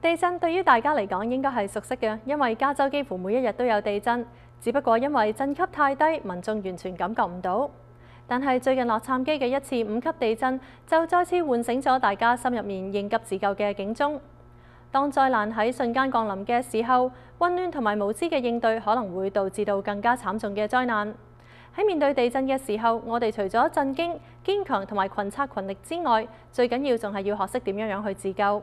地震對於大家嚟講應該係熟悉嘅，因為加州幾乎每一日都有地震，只不過因為震級太低，民眾完全感覺唔到。但係最近洛杉磯嘅一次五級地震就再次喚醒咗大家心入面應急自救嘅警鐘。當災難喺瞬間降臨嘅時候，混亂同埋無知嘅應對可能會導致到更加慘重嘅災難。喺面對地震嘅時候，我哋除咗震驚、堅強同埋群策群力之外，最緊要仲係要學識點樣樣去自救。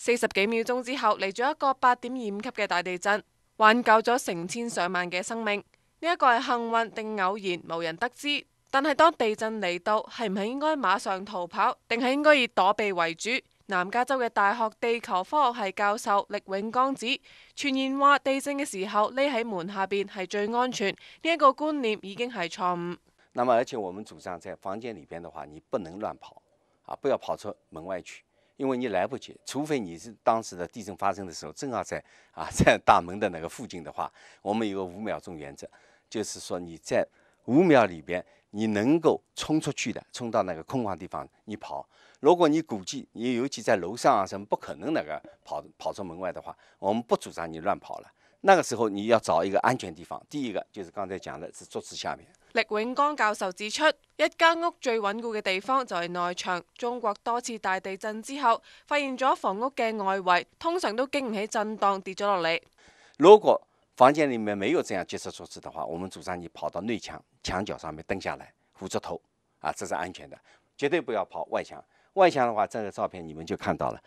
四十几秒钟之后，嚟咗一个八点二五级嘅大地震，挽救咗成千上万嘅生命。呢一个系幸运定偶然，无人得知。但系当地震嚟到，系唔系应该马上逃跑，定系应该以躲避为主？南加州嘅大学地球科学系教授力永剛指，传言话地震嘅时候匿喺门下边系最安全，呢一个观念已经系错误。那么而且我们主张在房间里边的话，你不能乱跑，啊，不要跑出门外去。因为你来不及，除非你是当时的地震发生的时候正好在啊在大门的那个附近的话，我们有个五秒钟原则，就是说你在五秒里边你能够冲出去的，冲到那个空旷地方你跑。如果你估计你尤其在楼上啊什么不可能那个跑跑出门外的话，我们不主张你乱跑了。那个时候你要找一个安全地方，第一个就是刚才讲的是桌子下面。力永光教授指出，一间屋最稳固嘅地方就系内墙。中国多次大地震之后，发现咗房屋嘅外围通常都经唔起震荡跌咗落嚟。如果房间里面没有這樣結實措施的话，我们主张你跑到内墙墙角上面蹲下来，扶着头，啊，这是安全的，绝对不要跑外墙。外墙的话，这个照片你们就看到了，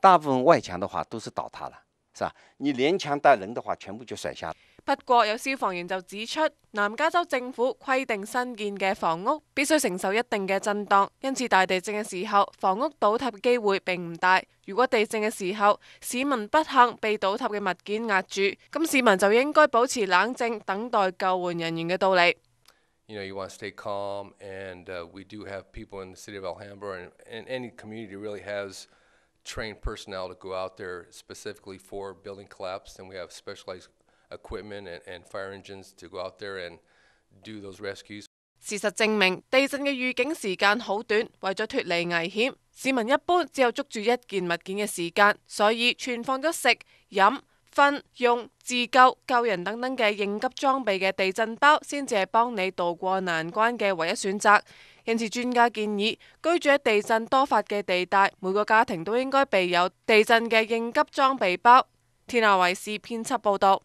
大部分外墙的话都是倒塌了，是吧？你連牆帶人的話，全部就甩下。不過有消防員就指出，南加州政府規定新建嘅房屋必須承受一定嘅震盪，因此大地震嘅時候，房屋倒塌嘅機會並唔大。如果地震嘅時候，市民不幸被倒塌嘅物件壓住，咁市民就應該保持冷靜，等待救援人員嘅到嚟。You know, you want to stay calm, and we do have people in the city of Alhambra, and any community really has trained personnel to go out there specifically for building collapse, and we have specialized equipment and and fire engines to go out there and do those rescues。事實證明，地震嘅預警時間好短，為咗脫離危險，市民一般只有捉住一件物件嘅時間，所以存放咗食、飲、瞓、用、自救、救人等等嘅應急裝備嘅地震包，先至係幫你渡過難關嘅唯一選擇。因此，專家建議居住喺地震多發嘅地帶，每個家庭都應該備有地震嘅應急裝備包。天下衛視編輯報道。